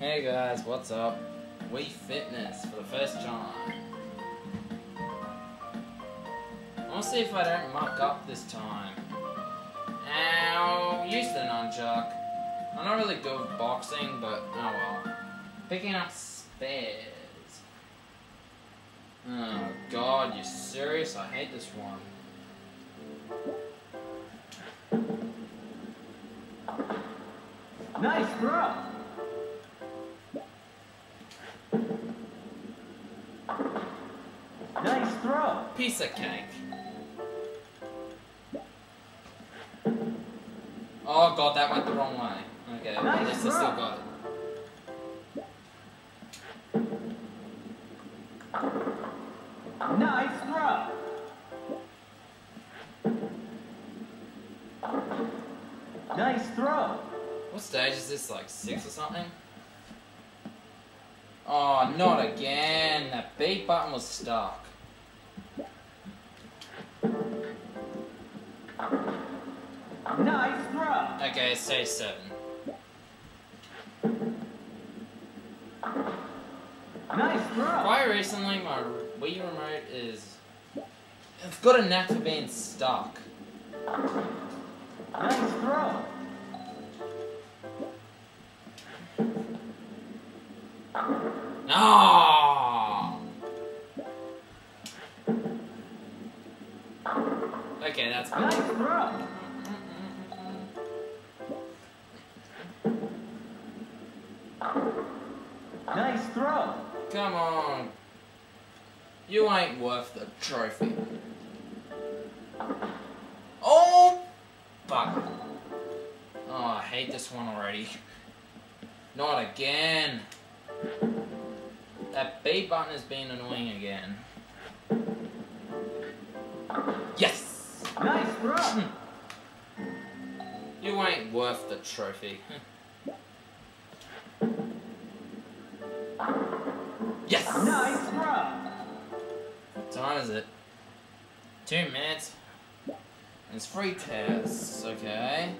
Hey guys, what's up? Wii Fitness for the first time. I want to see if I don't muck up this time. I'll use the nunchuck. I'm not really good with boxing, but oh well. Picking up spares. Oh god, you serious? I hate this one. Nice throw. Piece of cake. Oh god, that went the wrong way. Okay, well, at least I still got it. Nice throw. Nice throw. What stage is this, like six or something? Oh, not again! That B button was stuck. Nice throw. Okay, say seven. Nice throw. Quite recently, my Wii remote is... It's got a knack for being stuck. Nice throw. No! Okay, that's Nice throw. Nice throw. Come on. You ain't worth the trophy. Oh! Fuck. Oh, I hate this one already. Not again. That B button has been annoying again. Yes! Nice throw. You ain't worth the trophy. yes! Nice. What time is it? Two minutes. It's free tests, okay?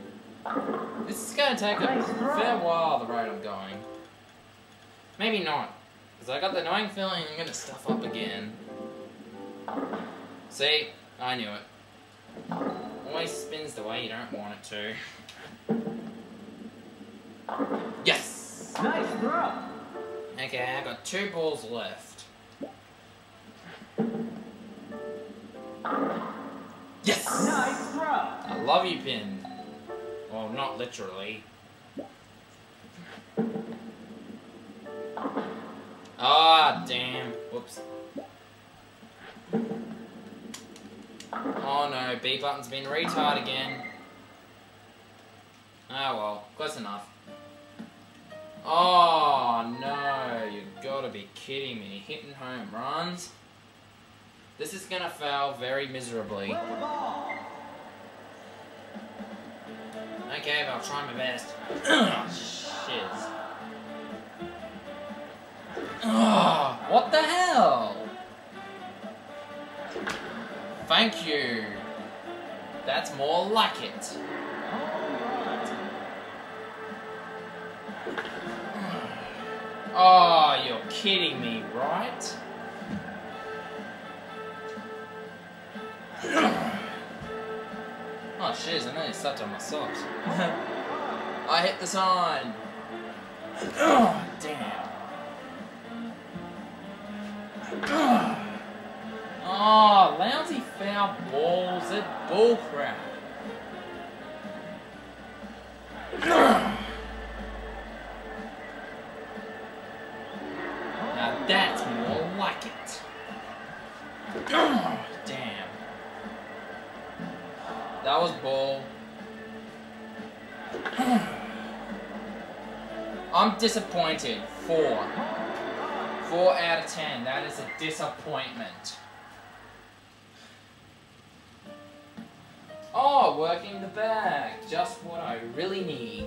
This is gonna take a Nice fair while the rate I'm going. Maybe not. Because I got the annoying feeling I'm gonna stuff up again. See? I knew it. Always spins the way you don't want it to. Yes! Nice throw. Okay, I've got two balls left. Yes! Nice throw. I love you, Pin. Well, not literally. Ah, damn. Whoops. Oh no, B button's been retard again. Oh well, close enough. Oh no, you gotta be kidding me. Hitting home runs? This is gonna fail very miserably. Okay, but I'll try my best. Shit. Oh, what the hell? Thank you. That's more like it. Oh, you're kidding me, right? Oh, shiz, I nearly stepped on my socks. I hit the sign. Oh, damn. Foul balls. They're bullcrap. Now that's more like it. Damn. That was bull. I'm disappointed. Four. Four out of ten. That is a disappointment. Oh, working the bag. Just what I really need.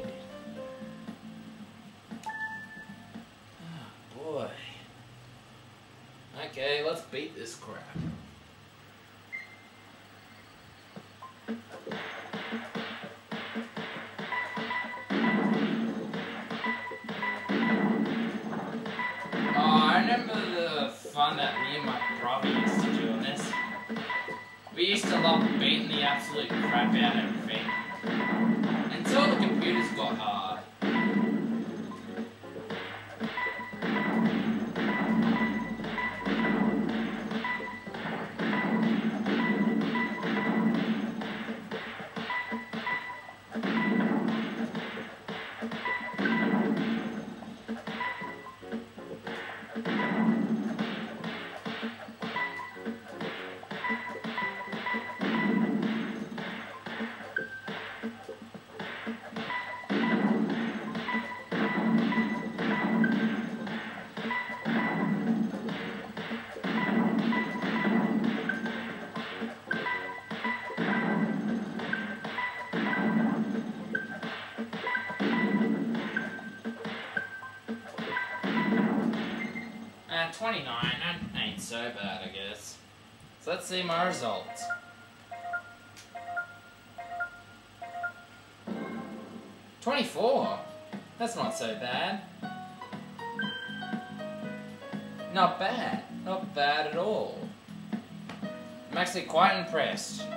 Oh, boy. Okay, let's beat this crap. Oh, I remember the fun that me and my brother used to do on this. We used to love beating the absolute crap out of Uh, 29, that ain't so bad, I guess. So let's see my results. Twenty-four. That's not so bad. Not bad. Not bad at all. I'm actually quite impressed.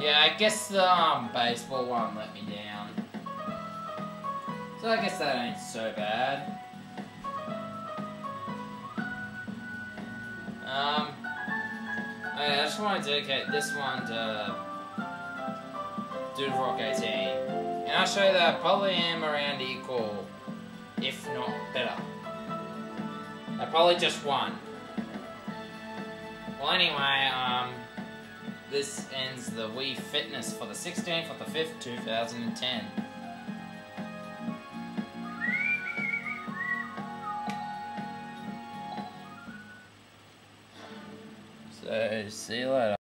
Yeah, I guess the um, baseball one let me down. So I guess that ain't so bad. Um, I just want to dedicate this one to Dude Rock 18. And I'll show you that I probably am around equal, if not better. I probably just won. Well, anyway, um, this ends the Wii Fitness for the 16th of the 5th, 2010. So, see you later.